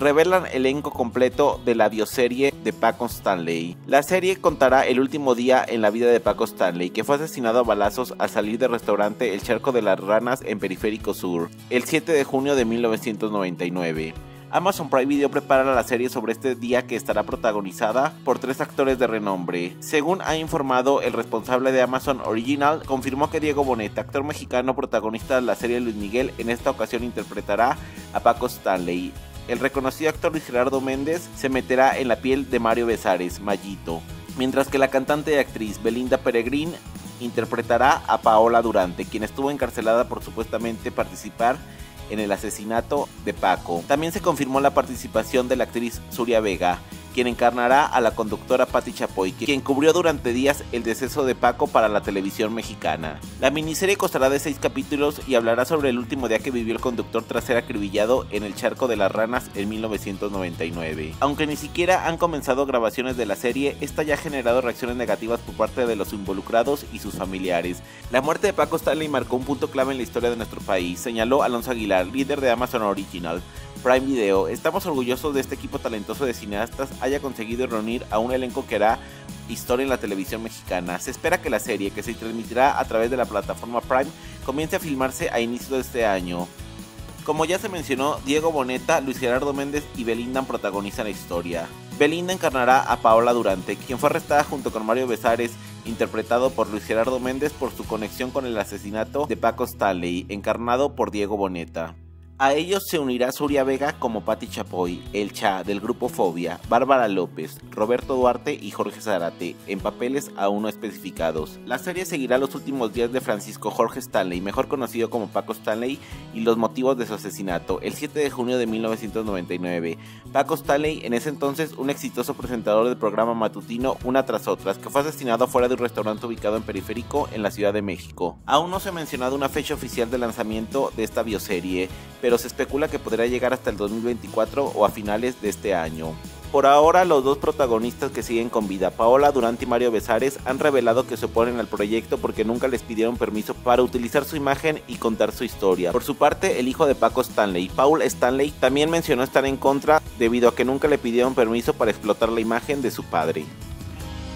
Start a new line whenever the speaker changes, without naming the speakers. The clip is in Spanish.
revelan elenco completo de la bioserie de Paco Stanley. La serie contará el último día en la vida de Paco Stanley, que fue asesinado a balazos al salir del restaurante El Charco de las Ranas en Periférico Sur, el 7 de junio de 1999. Amazon Prime Video prepara la serie sobre este día que estará protagonizada por tres actores de renombre. Según ha informado el responsable de Amazon Original, confirmó que Diego Boneta, actor mexicano protagonista de la serie Luis Miguel, en esta ocasión interpretará a Paco Stanley. El reconocido actor Luis Gerardo Méndez se meterá en la piel de Mario Besares, Mallito, mientras que la cantante y actriz Belinda Peregrín interpretará a Paola Durante, quien estuvo encarcelada por supuestamente participar en el asesinato de Paco. También se confirmó la participación de la actriz Suria Vega, quien encarnará a la conductora Patti Chapoy, quien cubrió durante días el deceso de Paco para la televisión mexicana. La miniserie costará de seis capítulos y hablará sobre el último día que vivió el conductor tras ser acribillado en el charco de las ranas en 1999. Aunque ni siquiera han comenzado grabaciones de la serie, esta ya ha generado reacciones negativas por parte de los involucrados y sus familiares. La muerte de Paco Stanley marcó un punto clave en la historia de nuestro país, señaló Alonso Aguilar, líder de Amazon Original. Prime Video. Estamos orgullosos de este equipo talentoso de cineastas haya conseguido reunir a un elenco que hará historia en la televisión mexicana. Se espera que la serie, que se transmitirá a través de la plataforma Prime, comience a filmarse a inicio de este año. Como ya se mencionó, Diego Boneta, Luis Gerardo Méndez y Belinda protagonizan la historia. Belinda encarnará a Paola Durante, quien fue arrestada junto con Mario Besares, interpretado por Luis Gerardo Méndez por su conexión con el asesinato de Paco Stanley, encarnado por Diego Boneta. A ellos se unirá Suria Vega como Patti Chapoy, El Cha del grupo Fobia, Bárbara López, Roberto Duarte y Jorge Zarate, en papeles aún no especificados. La serie seguirá los últimos días de Francisco Jorge Stanley, mejor conocido como Paco Stanley, y los motivos de su asesinato, el 7 de junio de 1999. Paco Stanley, en ese entonces un exitoso presentador del programa matutino Una tras otras, que fue asesinado fuera de un restaurante ubicado en Periférico en la Ciudad de México. Aún no se ha mencionado una fecha oficial de lanzamiento de esta bioserie, pero se especula que podrá llegar hasta el 2024 o a finales de este año. Por ahora, los dos protagonistas que siguen con vida, Paola Durante y Mario Besares, han revelado que se oponen al proyecto porque nunca les pidieron permiso para utilizar su imagen y contar su historia. Por su parte, el hijo de Paco Stanley, Paul Stanley, también mencionó estar en contra debido a que nunca le pidieron permiso para explotar la imagen de su padre.